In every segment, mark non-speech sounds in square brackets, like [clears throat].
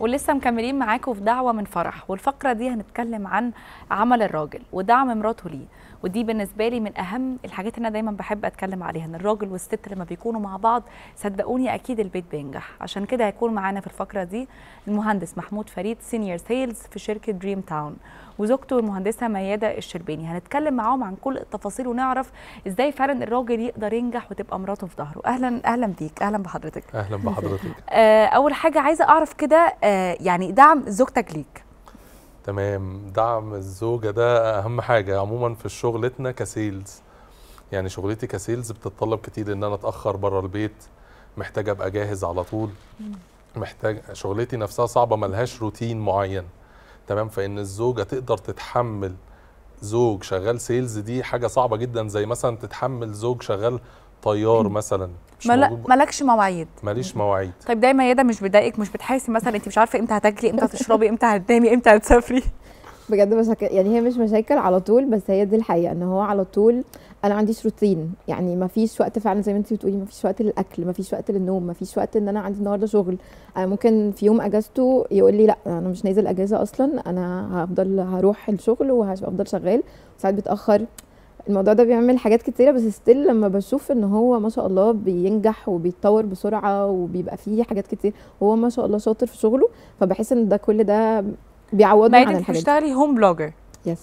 ولسه مكملين معاكم في دعوة من فرح والفقرة دي هنتكلم عن عمل الراجل ودعم مراته ليه. ودي بالنسبة لي من أهم الحاجات اللي أنا دايما بحب أتكلم عليها إن الراجل والست لما بيكونوا مع بعض صدقوني أكيد البيت بينجح. عشان كده هيكون معانا في الفقرة دي المهندس محمود فريد senior sales في شركة دريم تاون وزوجته المهندسة ميادة الشربيني. هنتكلم معاهم عن كل التفاصيل ونعرف إزاي فعلا الراجل يقدر ينجح وتبقى مراته في ظهره. أهلا أهلا بيك. أهلا بحضرتك. أهلا بحضرتك. [laughs] آه، أول حاجة عايزة أعرف كده آه، يعني دعم زوجتك ليك. تمام. دعم الزوجة ده أهم حاجة. عموما في شغلتنا ك sales. يعني شغلتي ك sales بتتطلب كتير إن أنا أتأخر بره البيت. محتاج أبقى جاهز على طول. محتاج شغلتي نفسها صعبة ملهاش روتين معين. تمام. فإن الزوجة تقدر تتحمل زوج شغال sales دي حاجة صعبة جدا. زي مثلا تتحمل زوج شغال طيار مثلا مش موجود- مالكش مواعيد. ماليش مواعيد. طيب دايما يا ده مش بيضايقك مش بتحسي مثلا انت مش عارفة إمتى هتاكلي إمتى هتشربي إمتى هتنامي إمتى هتسافري؟ بجد مشاكل يعني هي مش مشاكل على طول بس هي دي الحقيقة إن هو على طول أنا ما عنديش روتين. يعني ما فيش وقت فعلا زي ما انت بتقولي ما فيش وقت للأكل ما فيش وقت للنوم ما فيش وقت إن أنا عندي النهارده شغل. أنا ممكن في يوم أجازته يقول لي لأ أنا مش نازل أجازة أصلا أنا هفضل هروح الشغل وهفضل شغال. ساعات بيتاخر الموضوع ده بيعمل حاجات كتيرة بس still لما بشوف إن هو ما شاء الله بينجح وبيتطور بسرعة وبيبقى فيه حاجات كتير هو ما شاء الله شاطر في شغله فبحس إن ده كل ده بيعوضني عن الحاجات دي. بتشتغلي home blogger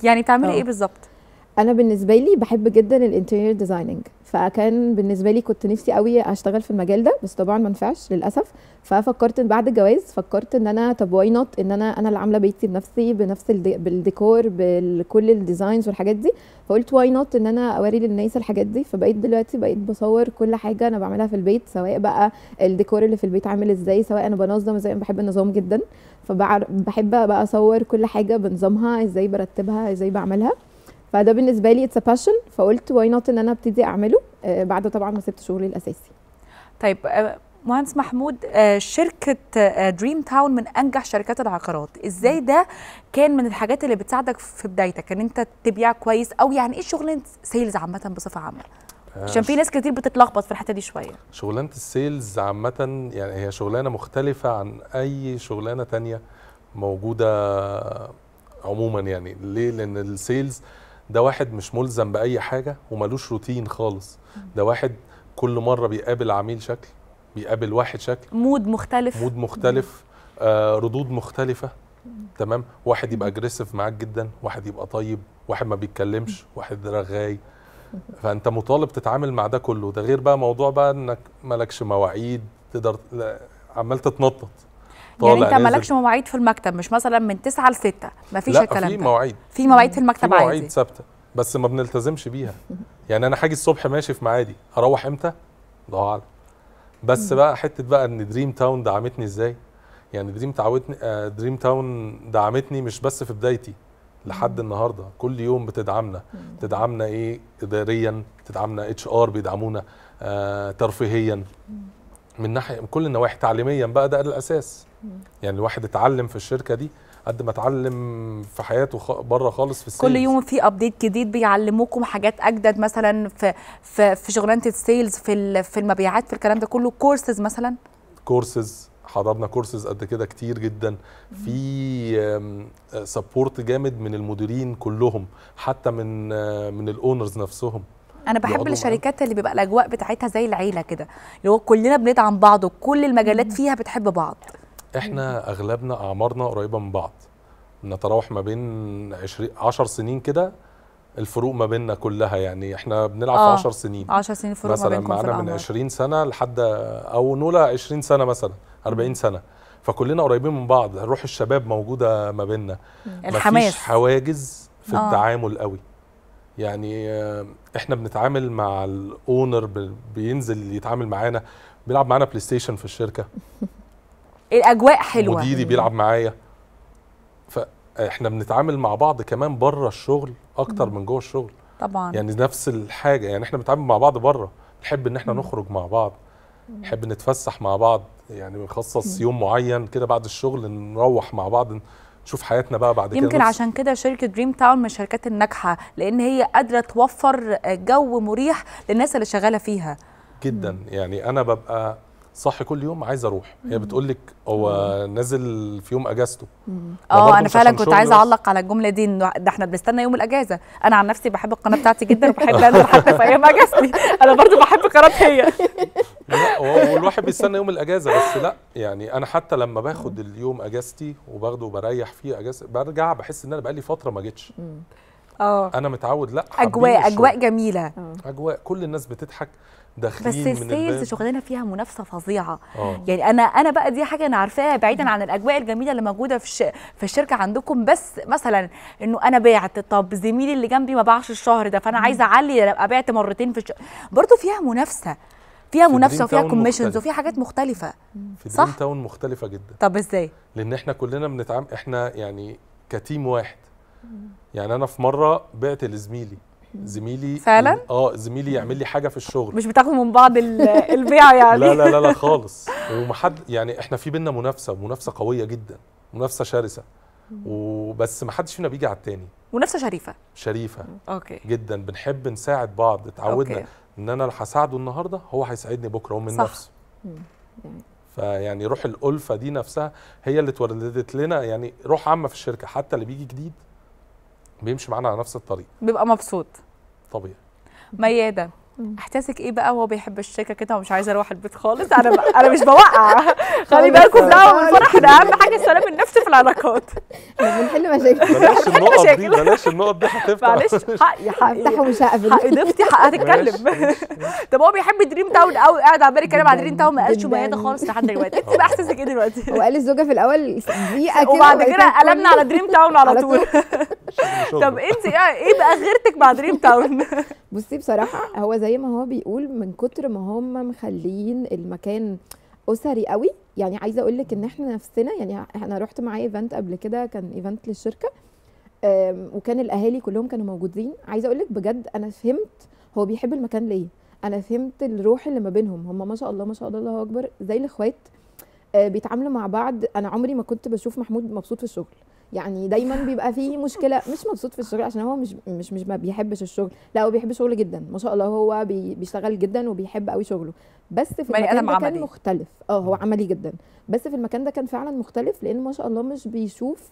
يعني تعملي آه. إيه بالظبط أنا بالنسبة لي بحب جدا ال interior designing فكان بالنسبة لي كنت نفسي قوي أشتغل في المجال ده بس طبعا ما نفعش للأسف. ففكرت بعد الجواز فكرت إن أنا طب why not إن أنا أنا اللي عاملة بيتي بنفسي بنفس الدي بالديكور بكل ال designs والحاجات دي. فقلت why not إن أنا أوري للناس الحاجات دي. فبقيت دلوقتي بقيت بصور كل حاجة أنا بعملها في البيت سواء بقى الديكور اللي في البيت عامل إزاي سواء أنا بنظم إزاي أنا بحب النظام جدا. فبحب بقى أصور كل حاجة بنظامها إزاي برتبها إزاي بعملها. فده بالنسبة لي it's passion فقلت why not إن أنا أبتدي أعمله. آه، بعد طبعا ما سبت شغلي الأساسي. طيب آه، مهندس محمود آه، شركة دريم تاون من أنجح شركات العقارات. إزاي ده كان من الحاجات اللي بتساعدك في بدايتك؟ إن أنت تبيع كويس أو يعني إيه شغلانة sales عامة بصفة عامة؟ عشان في ناس كتير بتتلخبط في الحتة دي شوية. شغلانة ال sales عامة يعني هي شغلانة مختلفة عن أي شغلانة تانية موجودة عموما يعني. ليه؟ لأن ال sales ده واحد مش ملزم بأي حاجة وملوش روتين خالص. ده واحد كل مرة بيقابل عميل شكل بيقابل واحد شكل. mood مختلف. mood مختلف آه ردود مختلفة. تمام؟ واحد يبقى aggressive معاك جدا واحد يبقى طيب واحد ما بيتكلمش واحد رغاي. فأنت مطالب تتعامل مع ده كله. ده غير بقى موضوع بقى إنك مالكش مواعيد تقدر عمال تتنطط. يعني انت. مالكش مواعيد في المكتب مش مثلا من 9 ل 6 مفيش لا الكلام في ده. مواعيد. في مواعيد في في المكتب مواعيد عادي. ثابتة بس ما بنلتزمش بيها. [laughs] يعني أنا حاجي الصبح ماشي في ميعادي أروح إمتى؟ الله أعلم. بس بقى حتة بقى إن دريم تاون دعمتني إزاي؟ يعني دريم تعودتني آه دريم تاون دعمتني مش بس في بدايتي لحد النهارده. كل يوم بتدعمنا. بتدعمنا إيه؟ اداريا بتدعمنا HR بيدعمونا آه ترفيهيا. من ناحية من كل النواحي تعليميا بقى ده الأساس. يعني الواحد اتعلم في الشركة دي قد ما اتعلم في حياته خ... بره خالص في ال sales. كل يوم في update جديد بيعلموكم حاجات أجدد مثلا في في في شغلانة ال sales في في المبيعات في الكلام ده كله. كورسز مثلا؟ كورسز حضرنا كورسز قد كده كتير جدا. في support جامد من المديرين كلهم حتى من آه، من ال owners نفسهم. أنا بحب الشركات اللي بيبقى الأجواء بتاعتها زي العيلة كده. اللي هو كلنا بندعم بعض وكل المجالات فيها بتحب بعض. إحنا أغلبنا أعمارنا قريبة من بعض. نتراوح ما بين 20 10 سنين كده الفروق ما بيننا كلها يعني. إحنا بنلعب آه. في 10 سنين. 10 سنين فروق ما مثلا في معانا من الأعمار. 20 سنة لحد أو نقول 20 سنة مثلا 40 سنة. فكلنا قريبين من بعض. روح الشباب موجودة ما بيننا. الحماس مفيش حواجز في آه. التعامل قوي. يعني إحنا بنتعامل مع ال owner بينزل يتعامل معانا. بيلعب معانا بلاي ستيشن في الشركة. [laughs] الأجواء حلوة. مديري بيلعب معايا. فاحنا بنتعامل مع بعض كمان بره الشغل أكتر من جوه الشغل. طبعا. يعني نفس الحاجة يعني إحنا بنتعامل مع بعض بره. نحب إن إحنا نخرج مع بعض. نحب نتفسح مع بعض. يعني نخصص يوم معين كده بعد الشغل نروح مع بعض نشوف حياتنا بقى بعد كده. يمكن عشان كده شركة دريم تاون من الشركات الناجحة لأن هي قادرة توفر جو مريح للناس اللي شغالة فيها. جدا. يعني أنا ببقى صح كل يوم عايز أروح. هي بتقول لك هو نازل في يوم اجازته. آه أنا فعلا كنت عايزة. أعلق على الجملة دي إنه ده إحنا بنستنى يوم الأجازة. أنا عن نفسي بحب القناة بتاعتي جدا وبحب انزل حتى في أيام أجازتي. أنا برضو بحب قناة هي. [laughs] لا والواحد بيستنى يوم الأجازة بس لا يعني أنا حتى لما باخد اليوم أجازتي وباخده وبريح فيه أجازة برجع بحس إن أنا بقالي فترة ما جيتش. آه. أنا متعود لا أجواء. أجواء جميلة. أجواء كل الناس بتضحك. داخلين من السيلز شغلانه فيها منافسة فظيعة. آه. يعني أنا أنا بقى دي حاجة أنا عارفاها بعيدا عن الأجواء الجميلة اللي موجودة في. في الشركة عندكم. بس مثلا إنه أنا بعت طب زميلي اللي جنبي ما باعش الشهر ده فأنا عايزة أعلي أبقى بعت مرتين في الشهر برضه فيها منافسة. فيها في منافسة وفيها commissions. وفيها حاجات مختلفة. في صح؟ تاون مختلفة جدا. طب إزاي؟ لأن إحنا كلنا بنتعامل إحنا يعني ك team واحد. يعني أنا في مرة بعت لزميلي. زميلي فعلا؟ آه زميلي يعمل لي حاجة في الشغل. مش بتاخدوا من بعض ال- [laughs] البيع يعني؟ لا لا لا لا خالص. ومحد يعني إحنا في بينا منافسة منافسه قوية جدا منافسة شرسة. وبس ما حدش فينا بيجي على التاني. منافسة شريفة. شريفة. أوكي. جدا. بنحب نساعد بعض. اتعودنا. إن أنا اللي هساعده النهارده هو هيساعدني بكرة ومن صح. نفسه. يعني فيعني روح الألفة دي نفسها هي اللي اتولدت لنا. يعني روح عامة في الشركة حتى اللي بيجي جديد بيمشي معانا على نفس الطريق. بيبقى مبسوط. طبيعي. ميادة مم. احساسك إيه بقى؟ وهو بيحب الشركة كده ومش عايزه أروح البيت خالص. أنا ب... أنا مش بوقع. [laughs] خلي. بالكم دعوه من الفرح ده أهم حاجة [laughs] السلام النفسي في العلاقات. إحنا بنحل مشاكل. بلاش النقط دي. بلاش النقط دي هتفتح. معلش حقي هفتحه حقي ومش هقفل حق ضيفتي حقها تتكلم. ماشي. [laughs] طب هو بيحب Dream Town قوي قاعد عمال يتكلم على Dream Town ما قالش. ميادة خالص لحد دلوقتي. انت بقى احساسك إيه دلوقتي؟ هو قال الزوجة في الأول دقيقة كده وبعد كده قلبنا على Dream Town على طول. طب انت إيه إيه بقى غيرتك مع Dream Town [laughs] بصي بصراحة هو زي ما هو بيقول من كتر ما هم مخلين المكان أسري قوي يعني عايزة أقول لك إن إحنا نفسنا يعني أنا رحت معاه event قبل كده كان event للشركة أم، وكان الأهالي كلهم كانوا موجودين. عايزة أقول لك بجد أنا فهمت هو بيحب المكان ليه. أنا فهمت الروح اللي ما بينهم. هم ما شاء الله ما شاء الله الله أكبر. زي الإخوات آه، بيتعاملوا مع بعض. أنا عمري ما كنت بشوف محمود مبسوط في الشغل. يعني دايما بيبقى فيه مشكلة مش مبسوط في الشغل عشان هو مش مش مش ما بيحبش الشغل. لا هو بيحب الشغل جدا. ما شاء الله هو بي بيشتغل جدا وبيحب قوي شغله. بس في المكان ده كان عملي. مختلف. آه هو عملي جدا. بس في المكان ده كان فعلا مختلف لأن ما شاء الله مش بيشوف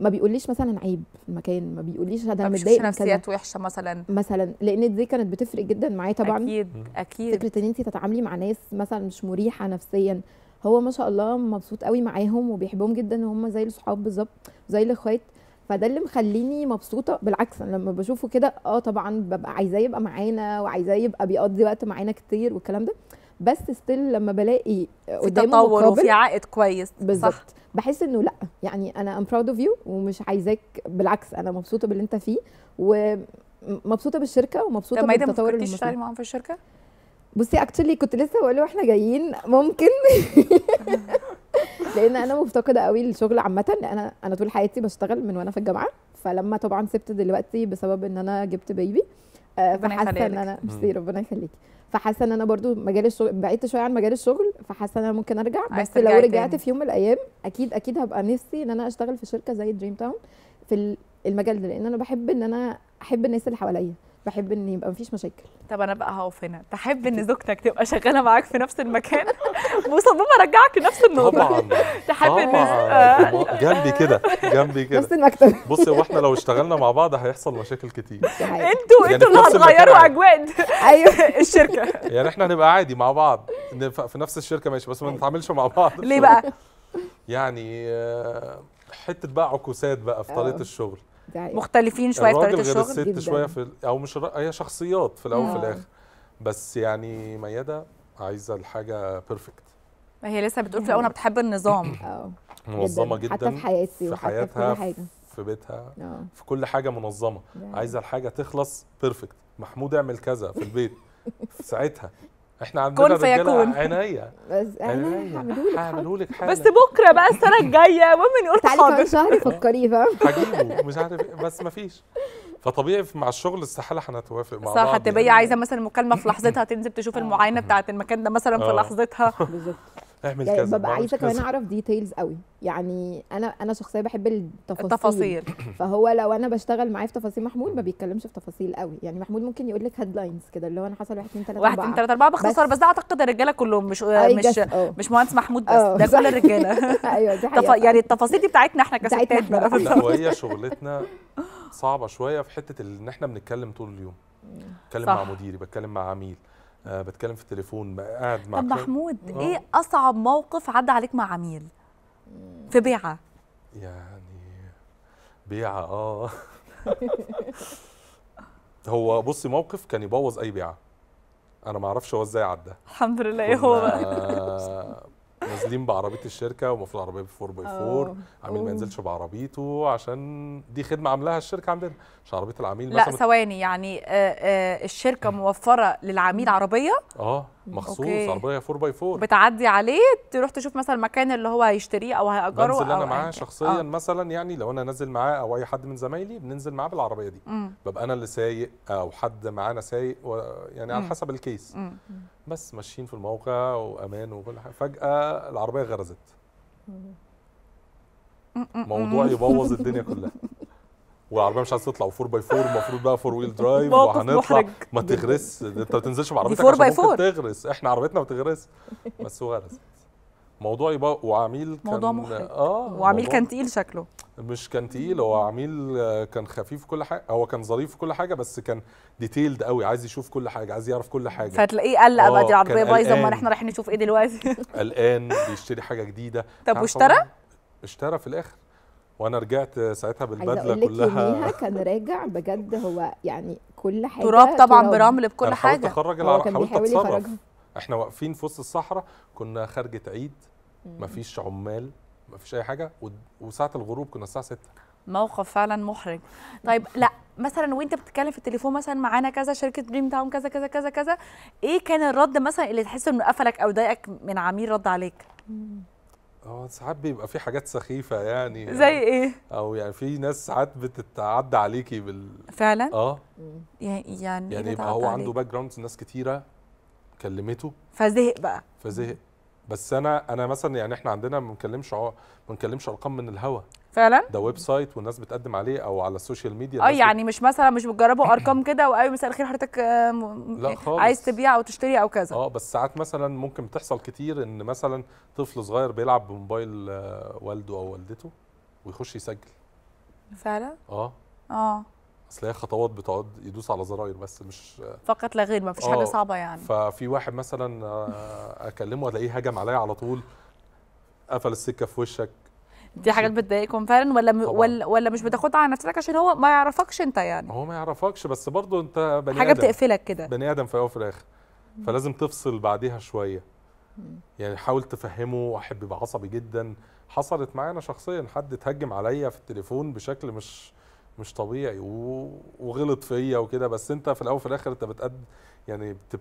ما بيقوليش مثلا عيب في المكان ما بيقوليش أنا متضايق نفسيات وحشة مثلا. مثلا لأن دي كانت بتفرق جدا معايا طبعا. أكيد أكيد. فكرة إن انت تتعاملي مع ناس مثلا مش مريحة نفسيا. هو ما شاء الله مبسوط قوي معاهم وبيحبهم جدا وهم زي الصحاب بالظبط زي الإخوات. فده اللي مخليني مبسوطة بالعكس أنا لما بشوفه كده آه طبعا ببقى عايزاه يبقى معانا وعايزاه يبقى بيقضي وقت معانا كتير والكلام ده. بس still لما بلاقي في تطور وفي عائد كويس بالظبط. بحس إنه لأ يعني أنا I'm proud of you ومش عايزاك بالعكس أنا مبسوطة باللي أنت فيه ومبسوطة بالشركة ومبسوطة طب ما ما بالتطور اللي هم تشتغلي فيه معاهم في الشركة؟ بصي actually كنت لسه بقول له وإحنا جايين ممكن. [laughs] لأن أنا مفتقدة قوي الشغل عامة أنا أنا طول حياتي بشتغل من وأنا في الجامعة. فلما طبعا سبت دلوقتي بسبب إن أنا جبت baby آه، ربنا فحاسة إن. أنا ميرسي ربنا يخليكي فحاسة إن أنا برضو مجال الشغل بعدت شوية عن مجال الشغل فحاسة إن أنا ممكن أرجع. بس لو رجعت تاني. في يوم من الأيام أكيد أكيد هبقى نفسي إن أنا أشتغل في شركة زي Dream Town في ال- المجال ده. لأن أنا بحب إن أنا أحب الناس اللي حواليا. بحب إن يبقى مفيش مشاكل. طب أنا بقى هقف هنا. تحب إن زوجتك تبقى شغالة معاك في نفس المكان؟ [laughs] مصممة أرجعك لنفس النقطة. طبعا. تحب إن طبعا. جنبي كده جنبي كده. نفس المكتب. بصي هو إحنا لو اشتغلنا مع بعض هيحصل مشاكل كتير. أنتوا يعني أنتوا اللي هتغيروا. اجواء أيوه. [laughs] الشركة. يعني إحنا هنبقى عادي مع بعض. نف- في نفس الشركة ماشي بس ما نتعاملش مع بعض. ليه بقى؟ يعني آه، حتة بقى عكوسات بقى في طريقة آه. الشغل. مختلفين شوية في طريقة الشغل الست جداً. شوية في ال- أو مش هي شخصيات في الأول وفي آه. الآخر. بس يعني ميادة عايزة الحاجة بيرفكت ما هي لسه بتقول في الأول أنا بتحب النظام. [coughs] آه. منظمة جدا, حتى في حياتي في وحتى حياتها في كل حاجة. في بيتها آه. في كل حاجة منظمة. دي عايزة الحاجة تخلص بيرفكت محمود اعمل كذا في البيت. [laughs] في ساعتها. إحنا عندنا كن فيكون. عينيا بس أنا عينيا هعمله لك هعمله لك حالا. بس بكرة بقى السنة الجاية المهم تعالي كمان حاضر. شهر فكري فاهم؟ [laughs] هجيبه مش عارف إيه بس مفيش. فطبيعي مع الشغل استحاله هنتوافق مع بعض صح هتبقى يعني. عايزة مثلا مكالمة في لحظتها تنزل تشوف المعاينة بتاعه المكان ده مثلا في آه. لحظتها. بالظبط. اعمل يعني كذا. ببقى عايزة كمان. أعرف details قوي. يعني أنا أنا شخصية بحب التفاصيل. التفاصيل. [clears throat] فهو لو أنا بشتغل معاه في تفاصيل محمود ما بيتكلمش في تفاصيل قوي. يعني محمود ممكن يقول لك headlines كده اللي هو أنا حصل 1 2 3 واحد اتنين تلاتة أربعة باختصار. بس- بس ده أعتقد الرجالة كلهم مش مش مش مهندس محمود بس. آه، ده صح. كل [laughs] الرجالة. [laughs] أيوه دي [laughs] تف... حقيقة. يعني التفاصيل دي بتاعتنا إحنا كستات بقى. لا وهي شغلتنا صعبة شوية في حتة إن إحنا بنتكلم طول اليوم. بتكلم. مع مديري بتكلم مع عميل. آه بتكلم في التليفون قاعد مع طب. محمود آه. إيه أصعب موقف عدى عليك مع عميل؟ في بيعة. يعني بيعة آه. [laughs] هو بصي موقف كان يبوظ أي بيعة. أنا ما أعرفش هو إزاي عدى. الحمد لله إيه هو. [laughs] نازلين بعربية الشركة ومفروض العربية ب 4 باي 4 عميل ما. ينزلش بعربيته عشان دي خدمة عاملاها الشركة عندنا. مش عربية العميل لا ثواني يعني آه، آه، الشركة موفرة للعميل عربية؟ آه. مخصوص okay. عربية 4 by 4 بتعدي عليه تروح تشوف مثلا المكان اللي هو هيشتريه أو هيأجره بنزل أو أنا معاه. شخصيا آه. مثلا يعني لو أنا نازل معاه أو أي حد من زمايلي بننزل معاه بالعربية دي مم. ببقى أنا اللي سايق أو حد معانا سايق و- يعني على مم. حسب ال case مم. بس ماشيين في الموقع وأمان وكل حاجة فجأة العربية غرزت موضوع يبوظ [laughs] الدنيا كلها والعربيه مش عايزة تطلع و4 by 4 المفروض بقى 4 wheel drive وهنطلع. ما تغرس. انت ما تنزلش بعربيتك 4 عشان ممكن 4. تغرس. إحنا عربيتنا ما بتغرس [laughs] بس هو غرست موضوع يبقى وعميل كان موضوع محرج. آه وعميل كان تقيل شكله. مش كان تقيل هو عميل كان خفيف في كل حاجة. هو كان ظريف في كل حاجة بس كان detailed قوي عايز يشوف كل حاجة عايز يعرف كل حاجة. فتلاقيه قلق بقى دي عربيه كان بايظة. امال. إحنا رايحين نشوف إيه دلوقتي؟ قلقان بيشتري حاجة جديدة. طب واشترى؟ اشترى في الآخر. وأنا رجعت ساعتها بالبدلة كلها. كان راجع بجد هو يعني كل حاجة تراب طبعا تراب. برمل بكل أنا حاولت حاجة. أخرج كان حاولت بيحاول أتصرف. يخرجها. إحنا واقفين في وسط الصحراء كنا خارجة عيد مفيش عمال مفيش أي حاجة وساعة الغروب كنا الساعة 6 موقف فعلا محرج. طيب لا مثلا وأنت بتتكلم في التليفون مثلا معانا كذا شركة دريم تاون كذا كذا كذا كذا إيه كان الرد مثلا اللي تحس إنه قفلك أو ضايقك من عميل رد عليك؟ آه ساعات بيبقى في حاجات سخيفة يعني. زي إيه؟ أو يعني في ناس ساعات بتتعدى عليكي بال فعلا؟ آه. يعني يعني يعني إيه يبقى هو عليك؟ عنده back ground ناس كتيرة كلمته. فزهق بقى. فزهق. بس أنا أنا مثلا يعني إحنا عندنا ما بنكلمش عو- ما بنكلمش أرقام من الهوا. فعلا؟ ده website والناس بتقدم عليه أو على ال social media. آه يعني مش مثلا مش بتجربوا [clears throat] أرقام كده واي مساء الخير حضرتك آه، لا خالص. عايز تبيع أو تشتري أو كذا. آه بس ساعات مثلا ممكن بتحصل كتير إن مثلا طفل صغير بيلعب بموبايل آه، والده أو والدته ويخش يسجل. فعلا؟ آه. آه. أصل هي خطوات بتقعد يدوس على زراير بس مش فقط لا غير ما فيش حاجة آه، صعبة يعني. ففي واحد مثلا أكلمه ألاقيه هجم عليا على طول قفل السكة في وشك. دي حاجات بتضايقكم فعلا ولا م... ولا ولا مش بتاخدها على نفسك عشان هو ما يعرفكش انت يعني؟ هو ما يعرفكش بس برضه انت بني حاجة آدم. بتقفلك كده. بني آدم في الأول وفي الآخر. فلازم تفصل بعديها شوية. يعني حاول تفهمه احب يبقى عصبي جدا. حصلت معانا شخصيا حد اتهجم عليا في التليفون بشكل مش مش طبيعي. وغلط فيا وكده. بس انت في الأول وفي الآخر انت بتقد يعني بتب...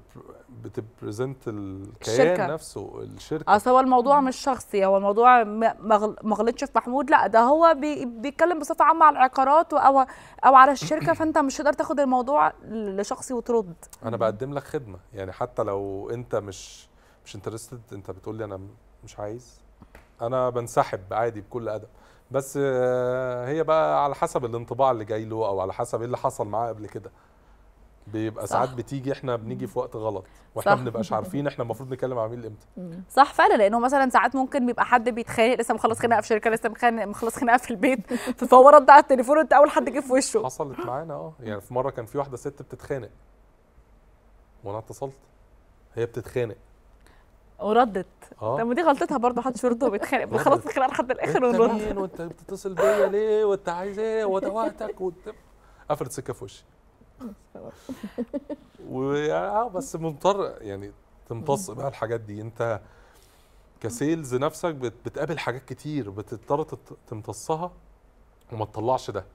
بتبريزنت الكيان الشركة. نفسه الشركة. أصل هو الموضوع مش شخصي هو الموضوع ما ما غل- ما غلطش في محمود لا ده هو بي بيتكلم بصفة عامة على العقارات أو أو على الشركة. فأنت مش هتقدر تاخد الموضوع لشخصي وترد. أنا بقدم لك خدمة. يعني حتى لو أنت مش مش انترستد أنت بتقول لي أنا مش عايز. أنا بنسحب عادي بكل أدب. بس آه، هي بقى على حسب الانطباع اللي جاي له أو على حسب إيه اللي حصل معاه قبل كده. بيبقى صح. ساعات بتيجي إحنا بنيجي في وقت غلط وإحنا. ما بنبقاش عارفين إحنا المفروض نكلم عميل إمتى. صح فعلا لأنه مثلا ساعات ممكن بيبقى حد بيتخانق لسه مخلص خناقة في شركة لسه مخلص خناقة في البيت فهو رد على التليفون وانت أول حد جه في وشه. حصلت معانا آه. يعني في مرة كان في واحدة ست بتتخانق. وأنا اتصلت. هي بتتخانق. وردت. آه. طب ما دي غلطتها برضه محدش يرد وهو بيتخانق. بنخلص الخناقه لحد الآخر أنت ونرد مين؟ وأنت بتتصل بيا ليه؟ وأنت عايز إيه؟ وده وقتك وانت قفلت سكة في وشي. [laughs] آه بس مضطر يعني تمتص بقى الحاجات دي. أنت كسيلز نفسك بت- بتقابل حاجات كتير بتضطر تمتصها وما تطلعش ده.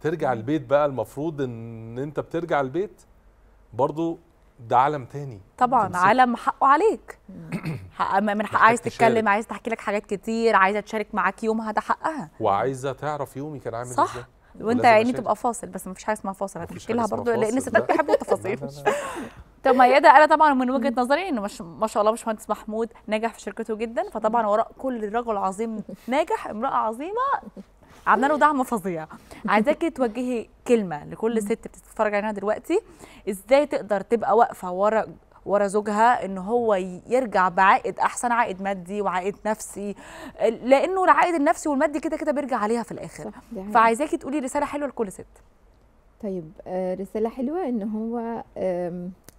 ترجع البيت بقى المفروض إن أنت بترجع البيت برضو ده عالم تاني طبعا تمسك. عالم حقه عليك [clears throat] حق من حق عايز تتكلم. عايز تحكي لك حاجات كتير عايزه تشارك معاك يومها ده حقها وعايزة تعرف يومي كان عامل صح. إزاي وأنت يا عيني أشارك. تبقى فاصل بس مفيش حاجة اسمها فاصل هتحكي لها برضه لأن الستات. بيحبوا التفاصيل. [laughs] طب ميادة أنا طبعا من وجهة نظري إنه مش ما شاء الله باشمهندس محمود ناجح في شركته جدا فطبعا [laughs] وراء كل رجل عظيم ناجح امرأة عظيمة عامله له دعم فظيع. عايزاكي توجهي كلمة لكل ست بتتفرج علينا دلوقتي. إزاي تقدر تبقى واقفة ورا ورا زوجها إن هو يرجع بعائد أحسن عائد مادي وعائد نفسي؟ لأنه العائد النفسي والمادي كده كده بيرجع عليها في الآخر. فعايزاكي تقولي رسالة حلوة لكل ست. طيب آه، رسالة حلوة إن هو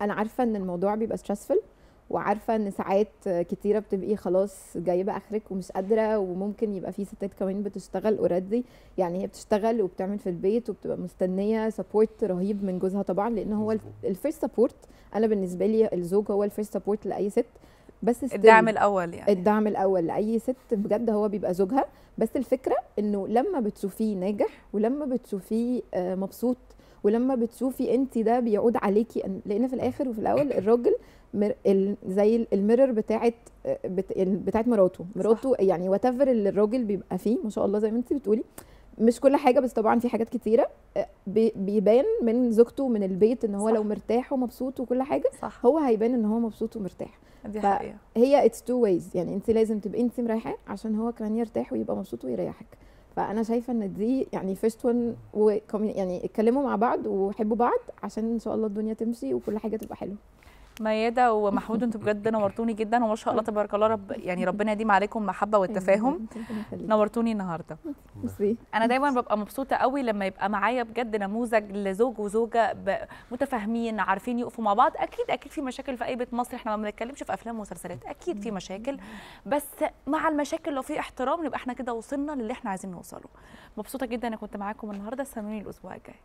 أنا عارفة إن الموضوع بيبقى stressful وعارفة إن ساعات كتيرة بتبقي خلاص جايبة آخرك ومش قادرة وممكن يبقى في ستات كمان بتشتغل already يعني هي بتشتغل وبتعمل في البيت وبتبقى مستنية support رهيب من جوزها طبعا لأن هو. ال first support أنا بالنسبة لي الزوج هو ال first support لأي ست بس الدعم الأول يعني. الدعم الأول. لأي ست بجد هو بيبقى زوجها. بس الفكرة إنه لما بتشوفيه ناجح ولما بتشوفيه آه، مبسوط ولما بتشوفي انت ده بيعود عليكي لأن في الآخر وفي الأول [clears throat] الراجل زي ال mirror بتاعت بتاعت مراته. مراته يعني what اللي الراجل بيبقى فيه ما شاء الله زي ما انت بتقولي مش كل حاجة بس طبعا في حاجات كتيرة آه، بي- بيبان من زوجته ومن البيت إن هو صح. لو مرتاح ومبسوط وكل حاجة صح. هو هيبان إن هو مبسوط ومرتاح. دي حقيقة. هي it's two ways يعني انت لازم تبقي انت مريحاه عشان هو كمان يرتاح ويبقى مبسوط ويريحك. فأنا شايفة إن دي يعني first one يعني اتكلموا مع بعض وحبوا بعض عشان إن شاء الله الدنيا تمشي وكل حاجة تبقى حلوة. ميادة ومحمود أنتوا بجد نورتوني جدا وما شاء الله تبارك الله رب يعني ربنا يديم عليكم المحبه والتفاهم. نورتوني النهارده. أنا دايما ببقى مبسوطة قوي لما يبقى معايا بجد نموذج لزوج وزوجة متفاهمين عارفين يقفوا مع بعض. أكيد أكيد في مشاكل في أي بيت مصري. إحنا ما بنتكلمش في أفلام ومسلسلات. أكيد في مشاكل. بس مع المشاكل لو في احترام نبقى إحنا كده وصلنا للي إحنا عايزين نوصله. مبسوطة جدا إني كنت معاكم النهارده. استنوني الأسبوع الجاي.